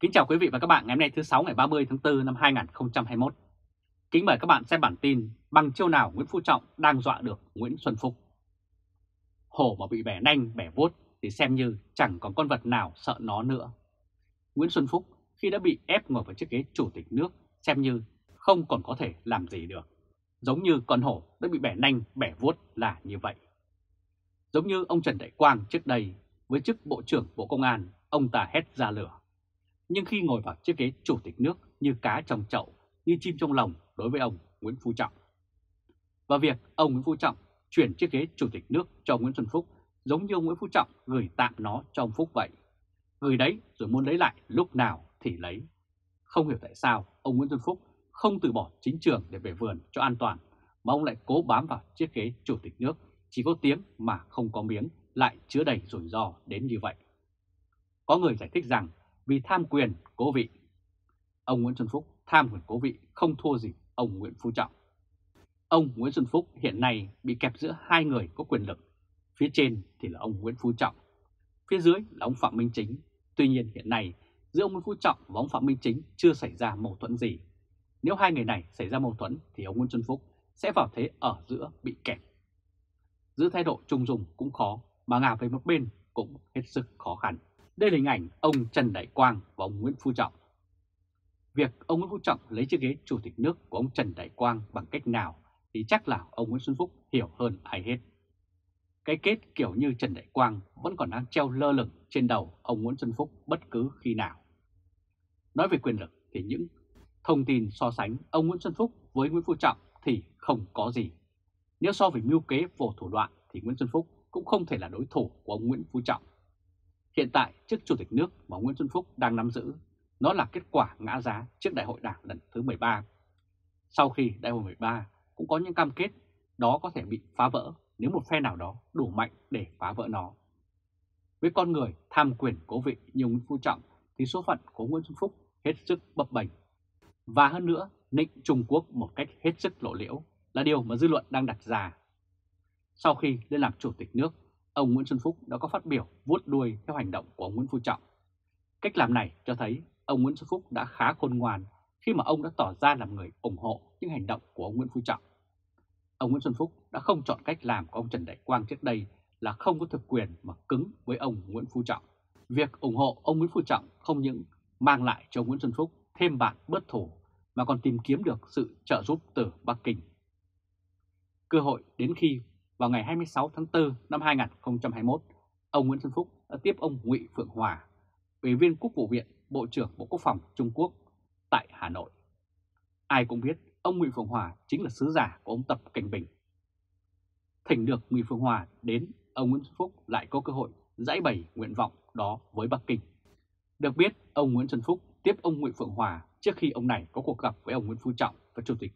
Kính chào quý vị và các bạn ngày hôm nay thứ 6 ngày 30 tháng 4 năm 2021. Kính mời các bạn xem bản tin bằng chiêu nào Nguyễn Phú Trọng đang dọa được Nguyễn Xuân Phúc. Hổ mà bị bẻ nanh bẻ vuốt thì xem như chẳng còn con vật nào sợ nó nữa. Nguyễn Xuân Phúc khi đã bị ép ngồi vào chiếc ghế chủ tịch nước xem như không còn có thể làm gì được. Giống như con hổ đã bị bẻ nanh bẻ vuốt là như vậy. Giống như ông Trần Đại Quang trước đây với chức Bộ trưởng Bộ Công an, ông ta hét ra lửa. Nhưng khi ngồi vào chiếc ghế chủ tịch nước như cá trong chậu, như chim trong lồng đối với ông Nguyễn Phú Trọng. Và việc ông Nguyễn Phú Trọng chuyển chiếc ghế chủ tịch nước cho Nguyễn Xuân Phúc giống như ông Nguyễn Phú Trọng gửi tạm nó cho ông Phúc vậy. Gửi đấy rồi muốn lấy lại lúc nào thì lấy. Không hiểu tại sao ông Nguyễn Xuân Phúc không từ bỏ chính trường để về vườn cho an toàn, mà ông lại cố bám vào chiếc ghế chủ tịch nước, chỉ có tiếng mà không có miếng, lại chứa đầy rủi ro đến như vậy. Có người giải thích rằng vì tham quyền cố vị. Ông Nguyễn Xuân Phúc tham quyền cố vị không thua gì ông Nguyễn Phú Trọng. Ông Nguyễn Xuân Phúc hiện nay bị kẹp giữa hai người có quyền lực. Phía trên thì là ông Nguyễn Phú Trọng, phía dưới là ông Phạm Minh Chính. Tuy nhiên hiện nay giữa ông Nguyễn Phú Trọng và ông Phạm Minh Chính chưa xảy ra mâu thuẫn gì. Nếu hai người này xảy ra mâu thuẫn thì ông Nguyễn Xuân Phúc sẽ vào thế ở giữa bị kẹp. Giữ thái độ trung dung cũng khó, mà ngả về một bên cũng hết sức khó khăn. Đây là hình ảnh ông Trần Đại Quang và ông Nguyễn Phú Trọng. Việc ông Nguyễn Phú Trọng lấy chiếc ghế chủ tịch nước của ông Trần Đại Quang bằng cách nào thì chắc là ông Nguyễn Xuân Phúc hiểu hơn ai hết. Cái kết kiểu như Trần Đại Quang vẫn còn đang treo lơ lửng trên đầu ông Nguyễn Xuân Phúc bất cứ khi nào. Nói về quyền lực thì những thông tin so sánh ông Nguyễn Xuân Phúc với Nguyễn Phú Trọng thì không có gì. Nếu so về mưu kế vô thủ đoạn thì Nguyễn Xuân Phúc cũng không thể là đối thủ của ông Nguyễn Phú Trọng. Hiện tại chức chủ tịch nước mà Nguyễn Xuân Phúc đang nắm giữ, nó là kết quả ngã giá trước đại hội đảng lần thứ 13. Sau khi đại hội 13 cũng có những cam kết đó có thể bị phá vỡ nếu một phe nào đó đủ mạnh để phá vỡ nó. Với con người tham quyền cố vị như Nguyễn Phú Trọng thì số phận của Nguyễn Xuân Phúc hết sức bập bềnh. Và hơn nữa, nịnh Trung Quốc một cách hết sức lộ liễu là điều mà dư luận đang đặt ra. Sau khi lên làm chủ tịch nước, ông Nguyễn Xuân Phúc đã có phát biểu vuốt đuôi theo hành động của ông Nguyễn Phú Trọng. Cách làm này cho thấy ông Nguyễn Xuân Phúc đã khá khôn ngoan khi mà ông đã tỏ ra làm người ủng hộ những hành động của ông Nguyễn Phú Trọng. Ông Nguyễn Xuân Phúc đã không chọn cách làm của ông Trần Đại Quang trước đây là không có thực quyền mà cứng với ông Nguyễn Phú Trọng. Việc ủng hộ ông Nguyễn Phú Trọng không những mang lại cho Nguyễn Xuân Phúc thêm bạn bớt thủ, mà còn tìm kiếm được sự trợ giúp từ Bắc Kinh. Cơ hội đến khi vào ngày 26 tháng 4 năm 2021, ông Nguyễn Xuân Phúc đã tiếp ông Ngụy Phượng Hòa, Ủy viên Quốc vụ viện, Bộ trưởng Bộ Quốc phòng Trung Quốc tại Hà Nội. Ai cũng biết ông Ngụy Phượng Hòa chính là sứ giả của ông Tập Cảnh Bình. Thỉnh được Ngụy Phượng Hòa đến, ông Nguyễn Xuân Phúc lại có cơ hội giải bày nguyện vọng đó với Bắc Kinh. Được biết, ông Nguyễn Xuân Phúc tiếp ông Ngụy Phượng Hòa trước khi ông này có cuộc gặp với ông Nguyễn Phú Trọng và Chủ tịch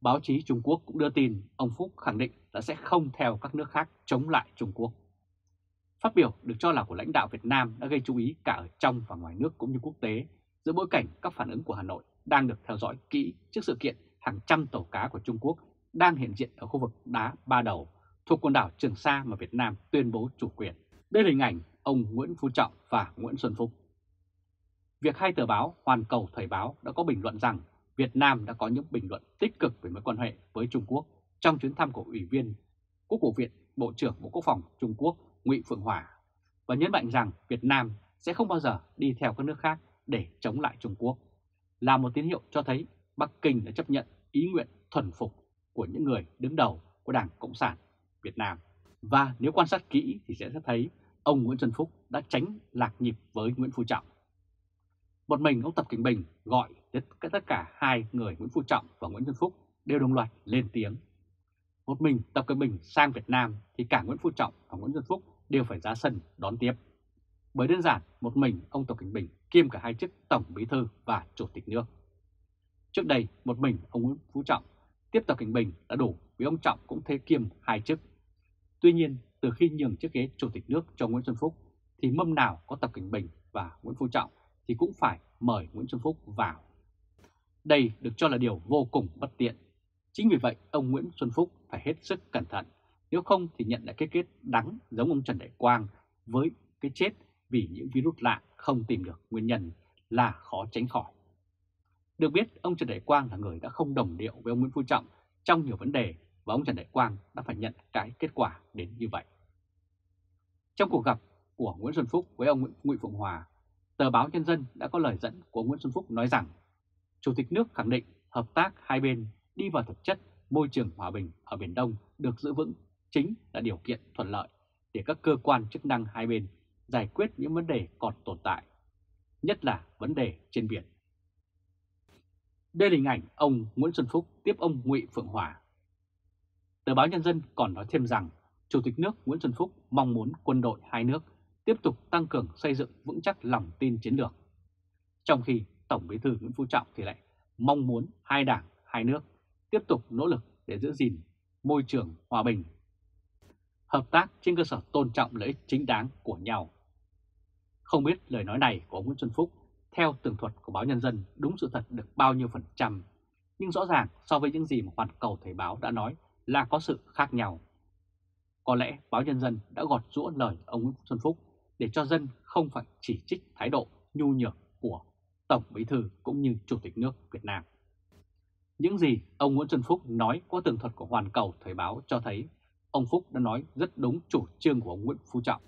Báo chí Trung Quốc cũng đưa tin ông Phúc khẳng định là sẽ không theo các nước khác chống lại Trung Quốc. Phát biểu được cho là của lãnh đạo Việt Nam đã gây chú ý cả ở trong và ngoài nước cũng như quốc tế giữa bối cảnh các phản ứng của Hà Nội đang được theo dõi kỹ trước sự kiện hàng trăm tàu cá của Trung Quốc đang hiện diện ở khu vực đá Ba Đầu thuộc quần đảo Trường Sa mà Việt Nam tuyên bố chủ quyền. Đây là hình ảnh ông Nguyễn Phú Trọng và Nguyễn Xuân Phúc. Việc hai tờ báo Hoàn Cầu Thời báo đã có bình luận rằng Việt Nam đã có những bình luận tích cực về mối quan hệ với Trung Quốc trong chuyến thăm của Ủy viên Quốc vụ viện Bộ trưởng Bộ Quốc phòng Trung Quốc Ngụy Phượng Hòa và nhấn mạnh rằng Việt Nam sẽ không bao giờ đi theo các nước khác để chống lại Trung Quốc, là một tín hiệu cho thấy Bắc Kinh đã chấp nhận ý nguyện thuần phục của những người đứng đầu của Đảng Cộng sản Việt Nam. Và nếu quan sát kỹ thì sẽ thấy ông Nguyễn Xuân Phúc đã tránh lạc nhịp với Nguyễn Phú Trọng. Một mình ông Tập Cảnh Bình gọi tất cả hai người Nguyễn Phú Trọng và Nguyễn Xuân Phúc đều đồng loạt lên tiếng. Một mình Tập Cảnh Bình sang Việt Nam thì cả Nguyễn Phú Trọng và Nguyễn Xuân Phúc đều phải ra sân đón tiếp. Bởi đơn giản, một mình ông Tập Cảnh Bình kiêm cả hai chức Tổng Bí Thư và Chủ tịch nước. Trước đây, một mình ông Nguyễn Phú Trọng, tiếp Tập Cảnh Bình đã đủ vì ông Trọng cũng thế kiêm hai chức. Tuy nhiên, từ khi nhường chiếc ghế Chủ tịch nước cho Nguyễn Xuân Phúc thì mâm nào có Tập Cảnh Bình và Nguyễn Phú Trọng thì cũng phải mời Nguyễn Xuân Phúc vào. Đây được cho là điều vô cùng bất tiện. Chính vì vậy ông Nguyễn Xuân Phúc phải hết sức cẩn thận, nếu không thì nhận lại cái kết đắng giống ông Trần Đại Quang với cái chết vì những virus lạ không tìm được nguyên nhân là khó tránh khỏi. Được biết, ông Trần Đại Quang là người đã không đồng điệu với ông Nguyễn Phú Trọng trong nhiều vấn đề và ông Trần Đại Quang đã phải nhận cái kết quả đến như vậy. Trong cuộc gặp của Nguyễn Xuân Phúc với ông Nguyễn Phụng Hòa, tờ báo Nhân dân đã có lời dẫn của Nguyễn Xuân Phúc nói rằng Chủ tịch nước khẳng định hợp tác hai bên đi vào thực chất môi trường hòa bình ở Biển Đông được giữ vững chính là điều kiện thuận lợi để các cơ quan chức năng hai bên giải quyết những vấn đề còn tồn tại, nhất là vấn đề trên biển. Đây là hình ảnh ông Nguyễn Xuân Phúc tiếp ông Ngụy Phượng Hòa. Tờ báo Nhân dân còn nói thêm rằng Chủ tịch nước Nguyễn Xuân Phúc mong muốn quân đội hai nước tiếp tục tăng cường xây dựng vững chắc lòng tin chiến lược. Trong khi Tổng Bí thư Nguyễn Phú Trọng thì lại mong muốn hai đảng, hai nước tiếp tục nỗ lực để giữ gìn môi trường hòa bình, hợp tác trên cơ sở tôn trọng lợi ích chính đáng của nhau. Không biết lời nói này của Nguyễn Xuân Phúc theo tường thuật của báo Nhân dân đúng sự thật được bao nhiêu phần trăm, nhưng rõ ràng so với những gì mà Hoàn Cầu Thời báo đã nói là có sự khác nhau. Có lẽ báo Nhân dân đã gọt rũa lời ông Nguyễn Xuân Phúc để cho dân không phải chỉ trích thái độ nhu nhược của Tổng Bí Thư cũng như Chủ tịch nước Việt Nam. Những gì ông Nguyễn Xuân Phúc nói qua tường thuật của Hoàn Cầu Thời báo cho thấy ông Phúc đã nói rất đúng chủ trương của ông Nguyễn Phú Trọng.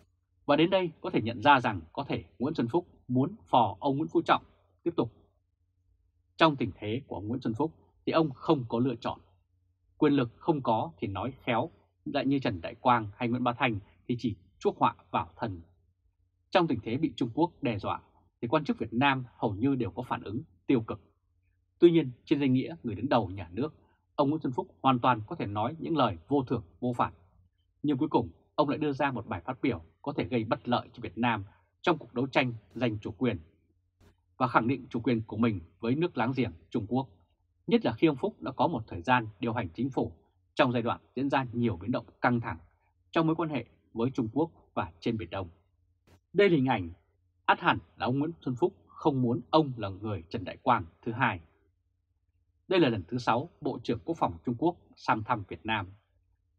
Và đến đây có thể nhận ra rằng có thể Nguyễn Xuân Phúc muốn phò ông Nguyễn Phú Trọng tiếp tục. Trong tình thế của ông Nguyễn Xuân Phúc thì ông không có lựa chọn. Quyền lực không có thì nói khéo, lại như Trần Đại Quang hay Nguyễn Bá Thành thì chỉ chuốc họa vào thân. Trong tình thế bị Trung Quốc đe dọa thì quan chức Việt Nam hầu như đều có phản ứng tiêu cực. Tuy nhiên, trên danh nghĩa người đứng đầu nhà nước, ông Nguyễn Xuân Phúc hoàn toàn có thể nói những lời vô thưởng vô phạt. Nhưng cuối cùng, ông lại đưa ra một bài phát biểu có thể gây bất lợi cho Việt Nam trong cuộc đấu tranh giành chủ quyền và khẳng định chủ quyền của mình với nước láng giềng Trung Quốc, nhất là khi ông Phúc đã có một thời gian điều hành chính phủ trong giai đoạn diễn ra nhiều biến động căng thẳng trong mối quan hệ với Trung Quốc và trên Biển Đông. Đây là hình ảnh át hẳn là ông Nguyễn Xuân Phúc không muốn ông là người Trần Đại Quang thứ hai. Đây là lần thứ 6 Bộ trưởng Quốc phòng Trung Quốc sang thăm Việt Nam.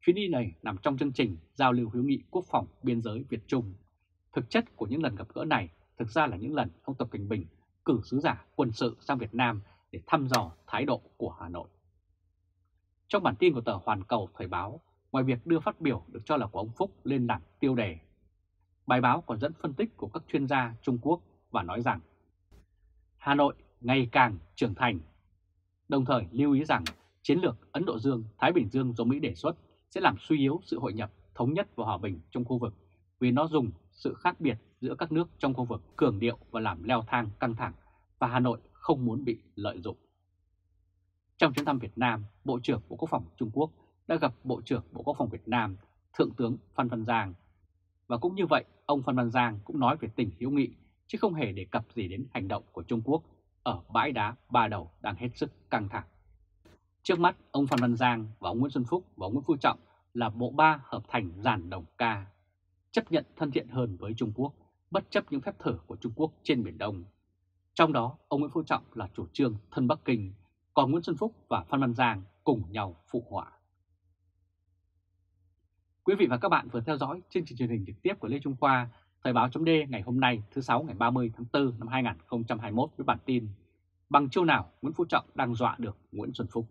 Chuyến đi này nằm trong chương trình giao lưu hữu nghị quốc phòng biên giới Việt-Trung. Thực chất của những lần gặp gỡ này thực ra là những lần ông Tập Cảnh Bình cử sứ giả quân sự sang Việt Nam để thăm dò thái độ của Hà Nội. Trong bản tin của tờ Hoàn Cầu Thời báo, ngoài việc đưa phát biểu được cho là của ông Phúc lên làm tiêu đề, bài báo còn dẫn phân tích của các chuyên gia Trung Quốc và nói rằng Hà Nội ngày càng trưởng thành, đồng thời lưu ý rằng chiến lược Ấn Độ Dương-Thái Bình Dương do Mỹ đề xuất sẽ làm suy yếu sự hội nhập, thống nhất và hòa bình trong khu vực vì nó dùng sự khác biệt giữa các nước trong khu vực cường điệu và làm leo thang căng thẳng và Hà Nội không muốn bị lợi dụng. Trong chuyến thăm Việt Nam, Bộ trưởng Bộ Quốc phòng Trung Quốc đã gặp Bộ trưởng Bộ Quốc phòng Việt Nam, Thượng tướng Phan Văn Giang. Và cũng như vậy, ông Phan Văn Giang cũng nói về tình hữu nghị, chứ không hề đề cập gì đến hành động của Trung Quốc ở bãi đá Ba Đầu đang hết sức căng thẳng. Trước mắt, ông Phan Văn Giang và ông Nguyễn Xuân Phúc và ông Nguyễn Phú Trọng là bộ ba hợp thành giàn đồng ca, chấp nhận thân thiện hơn với Trung Quốc, bất chấp những phép thử của Trung Quốc trên Biển Đông. Trong đó, ông Nguyễn Phú Trọng là chủ trương thân Bắc Kinh, còn Nguyễn Xuân Phúc và Phan Văn Giang cùng nhau phụ họa. Quý vị và các bạn vừa theo dõi chương trình truyền hình trực tiếp của Lê Trung Khoa, Thời báo chấm ngày hôm nay thứ sáu ngày 30 tháng 4 năm 2021 với bản tin Bằng chiêu nào Nguyễn Phú Trọng đang dọa được Nguyễn Xuân Phúc.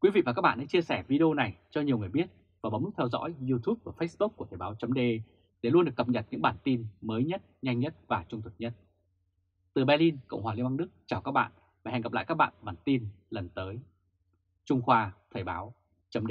Quý vị và các bạn hãy chia sẻ video này cho nhiều người biết và bấm theo dõi YouTube và Facebook của Thời báo chấm để luôn được cập nhật những bản tin mới nhất, nhanh nhất và trung thực nhất. Từ Berlin, Cộng hòa Liên bang Đức chào các bạn và hẹn gặp lại các bạn bản tin lần tới. Trung Khoa Thời báo chấm